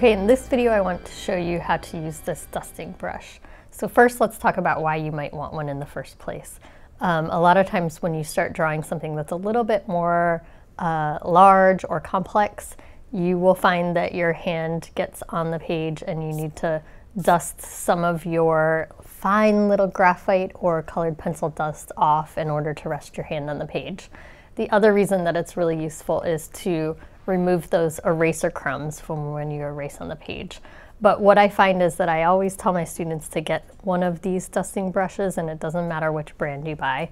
Okay, in this video I want to show you how to use this dusting brush. So first let's talk about why you might want one in the first place. Um, a lot of times when you start drawing something that's a little bit more uh, large or complex, you will find that your hand gets on the page and you need to dust some of your fine little graphite or colored pencil dust off in order to rest your hand on the page. The other reason that it's really useful is to remove those eraser crumbs from when you erase on the page. But what I find is that I always tell my students to get one of these dusting brushes, and it doesn't matter which brand you buy.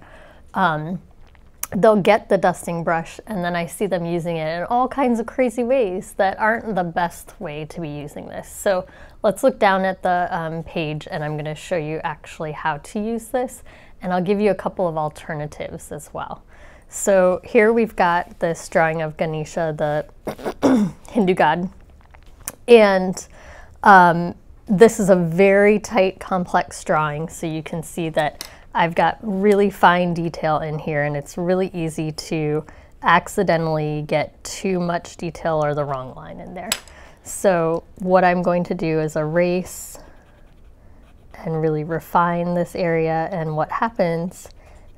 Um, they'll get the dusting brush, and then I see them using it in all kinds of crazy ways that aren't the best way to be using this. So let's look down at the um, page, and I'm going to show you actually how to use this, and I'll give you a couple of alternatives as well. So here we've got this drawing of Ganesha, the Hindu god. And um, this is a very tight, complex drawing. So you can see that I've got really fine detail in here and it's really easy to accidentally get too much detail or the wrong line in there. So what I'm going to do is erase and really refine this area. And what happens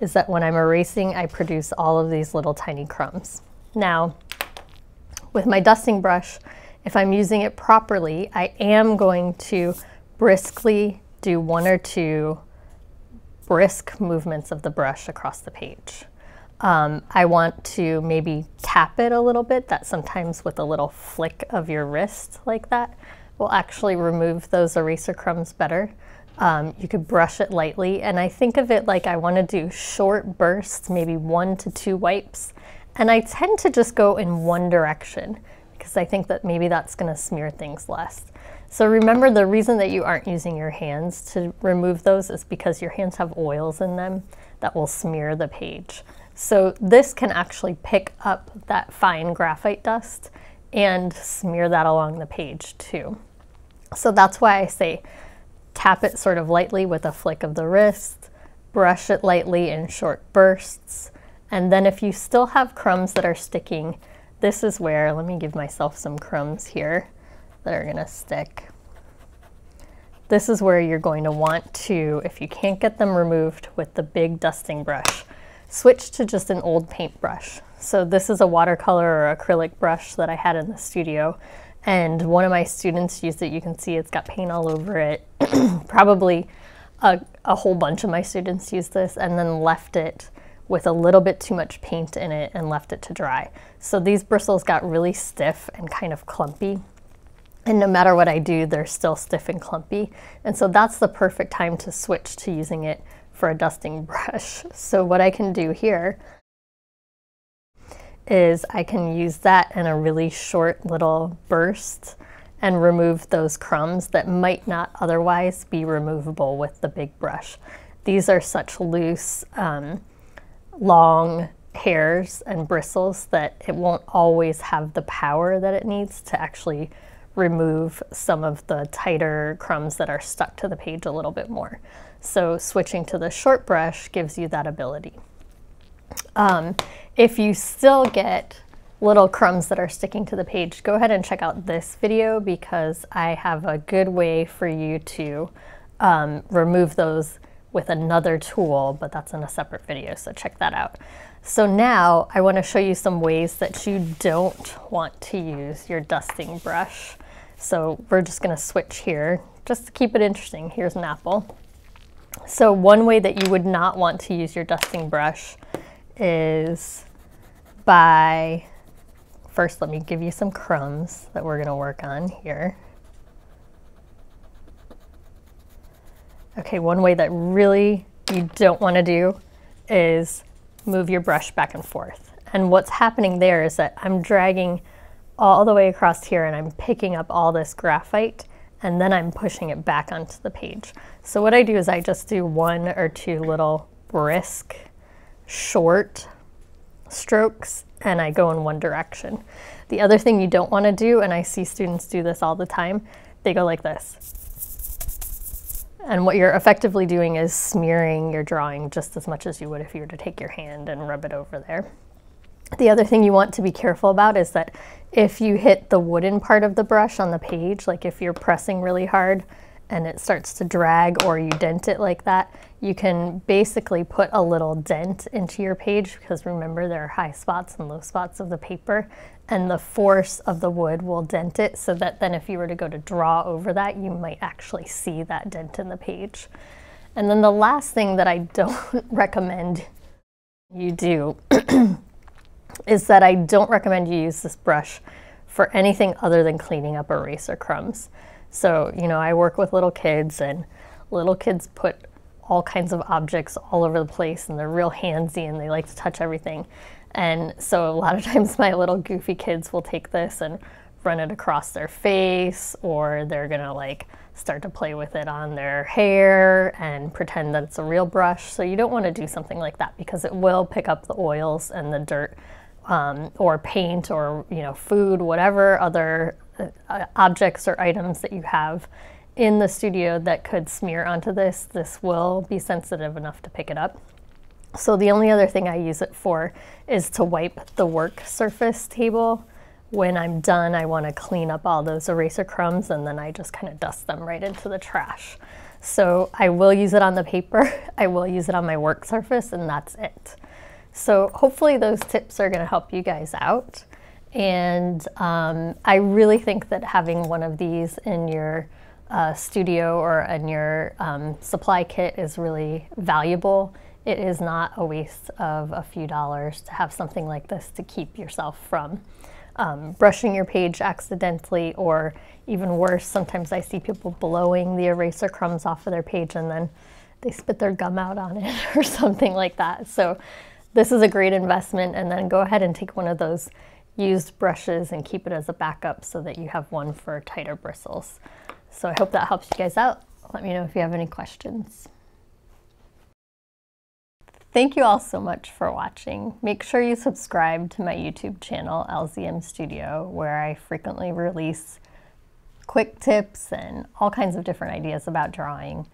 is that when I'm erasing, I produce all of these little tiny crumbs. Now, with my dusting brush, if I'm using it properly, I am going to briskly do one or two brisk movements of the brush across the page. Um, I want to maybe tap it a little bit, that sometimes with a little flick of your wrist like that will actually remove those eraser crumbs better. Um, you could brush it lightly, and I think of it like I want to do short bursts, maybe one to two wipes. And I tend to just go in one direction because I think that maybe that's going to smear things less. So remember the reason that you aren't using your hands to remove those is because your hands have oils in them that will smear the page. So this can actually pick up that fine graphite dust and smear that along the page too. So that's why I say Tap it sort of lightly with a flick of the wrist, brush it lightly in short bursts, and then if you still have crumbs that are sticking, this is where, let me give myself some crumbs here that are gonna stick. This is where you're going to want to, if you can't get them removed with the big dusting brush, switch to just an old paintbrush. So this is a watercolor or acrylic brush that I had in the studio and one of my students used it. You can see it's got paint all over it. Probably a, a, whole bunch of my students used this and then left it with a little bit too much paint in it and left it to dry. So these bristles got really stiff and kind of clumpy. And no matter what I do, they're still stiff and clumpy. And so that's the perfect time to switch to using it for a dusting brush. So what I can do here is I can use that in a really short little burst and remove those crumbs that might not otherwise be removable with the big brush. These are such loose, um, long hairs and bristles that it won't always have the power that it needs to actually remove some of the tighter crumbs that are stuck to the page a little bit more. So switching to the short brush gives you that ability. Um, if you still get little crumbs that are sticking to the page, go ahead and check out this video because I have a good way for you to um, remove those with another tool, but that's in a separate video, so check that out. So now I want to show you some ways that you don't want to use your dusting brush. So we're just going to switch here just to keep it interesting. Here's an apple. So one way that you would not want to use your dusting brush is by, first let me give you some crumbs that we're gonna work on here. Okay, one way that really you don't wanna do is move your brush back and forth. And what's happening there is that I'm dragging all the way across here and I'm picking up all this graphite and then I'm pushing it back onto the page. So what I do is I just do one or two little brisk short strokes and I go in one direction. The other thing you don't want to do, and I see students do this all the time, they go like this. And what you're effectively doing is smearing your drawing just as much as you would if you were to take your hand and rub it over there. The other thing you want to be careful about is that if you hit the wooden part of the brush on the page, like if you're pressing really hard and it starts to drag or you dent it like that, you can basically put a little dent into your page because remember there are high spots and low spots of the paper and the force of the wood will dent it so that then if you were to go to draw over that, you might actually see that dent in the page. And then the last thing that I don't recommend you do is that I don't recommend you use this brush for anything other than cleaning up eraser crumbs. So, you know, I work with little kids and little kids put all kinds of objects all over the place and they're real handsy and they like to touch everything. And so a lot of times my little goofy kids will take this and run it across their face or they're gonna like start to play with it on their hair and pretend that it's a real brush. So you don't wanna do something like that because it will pick up the oils and the dirt um, or paint or you know food, whatever other uh, objects or items that you have in the studio that could smear onto this, this will be sensitive enough to pick it up. So the only other thing I use it for is to wipe the work surface table. When I'm done, I want to clean up all those eraser crumbs and then I just kind of dust them right into the trash. So I will use it on the paper, I will use it on my work surface, and that's it. So hopefully those tips are going to help you guys out. And um, I really think that having one of these in your uh, studio or in your um, supply kit is really valuable. It is not a waste of a few dollars to have something like this to keep yourself from um, brushing your page accidentally, or even worse, sometimes I see people blowing the eraser crumbs off of their page and then they spit their gum out on it or something like that. So this is a great investment and then go ahead and take one of those used brushes and keep it as a backup so that you have one for tighter bristles. So I hope that helps you guys out. Let me know if you have any questions. Thank you all so much for watching. Make sure you subscribe to my YouTube channel, LZM Studio, where I frequently release quick tips and all kinds of different ideas about drawing.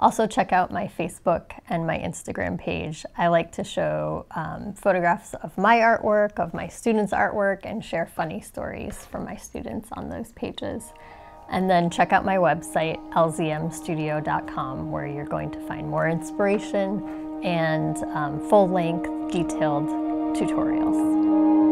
Also check out my Facebook and my Instagram page. I like to show um, photographs of my artwork, of my students' artwork, and share funny stories from my students on those pages. And then check out my website, lzmstudio.com, where you're going to find more inspiration and um, full-length detailed tutorials.